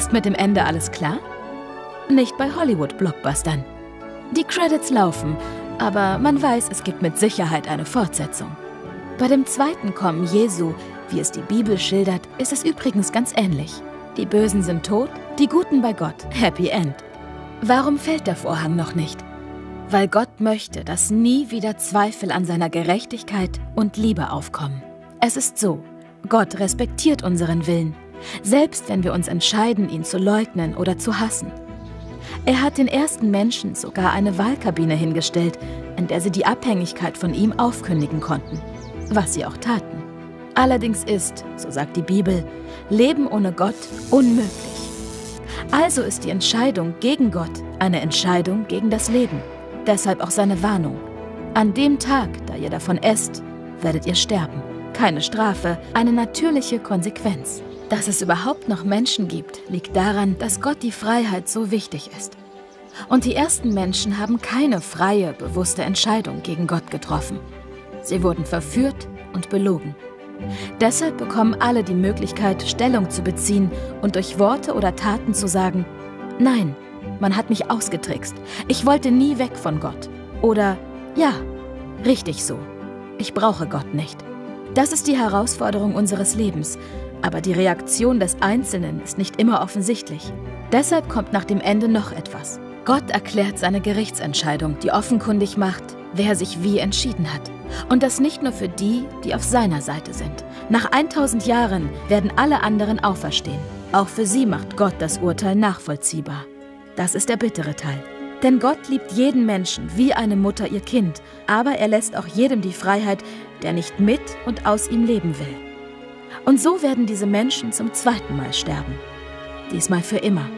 Ist mit dem Ende alles klar? Nicht bei Hollywood-Blockbustern. Die Credits laufen, aber man weiß, es gibt mit Sicherheit eine Fortsetzung. Bei dem zweiten Kommen Jesu, wie es die Bibel schildert, ist es übrigens ganz ähnlich. Die Bösen sind tot, die Guten bei Gott. Happy End. Warum fällt der Vorhang noch nicht? Weil Gott möchte, dass nie wieder Zweifel an seiner Gerechtigkeit und Liebe aufkommen. Es ist so, Gott respektiert unseren Willen, selbst wenn wir uns entscheiden, ihn zu leugnen oder zu hassen. Er hat den ersten Menschen sogar eine Wahlkabine hingestellt, in der sie die Abhängigkeit von ihm aufkündigen konnten, was sie auch taten. Allerdings ist, so sagt die Bibel, Leben ohne Gott unmöglich. Also ist die Entscheidung gegen Gott eine Entscheidung gegen das Leben. Deshalb auch seine Warnung. An dem Tag, da ihr davon esst, werdet ihr sterben. Keine Strafe, eine natürliche Konsequenz. Dass es überhaupt noch Menschen gibt, liegt daran, dass Gott die Freiheit so wichtig ist. Und die ersten Menschen haben keine freie, bewusste Entscheidung gegen Gott getroffen. Sie wurden verführt und belogen. Deshalb bekommen alle die Möglichkeit, Stellung zu beziehen und durch Worte oder Taten zu sagen, nein, man hat mich ausgetrickst, ich wollte nie weg von Gott. Oder ja, richtig so, ich brauche Gott nicht. Das ist die Herausforderung unseres Lebens, aber die Reaktion des Einzelnen ist nicht immer offensichtlich. Deshalb kommt nach dem Ende noch etwas. Gott erklärt seine Gerichtsentscheidung, die offenkundig macht, wer sich wie entschieden hat. Und das nicht nur für die, die auf seiner Seite sind. Nach 1000 Jahren werden alle anderen auferstehen. Auch für sie macht Gott das Urteil nachvollziehbar. Das ist der bittere Teil. Denn Gott liebt jeden Menschen wie eine Mutter ihr Kind, aber er lässt auch jedem die Freiheit, der nicht mit und aus ihm leben will. Und so werden diese Menschen zum zweiten Mal sterben. Diesmal für immer.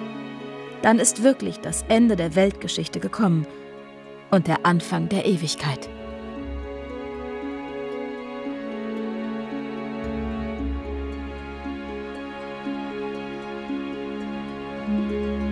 Dann ist wirklich das Ende der Weltgeschichte gekommen und der Anfang der Ewigkeit. Musik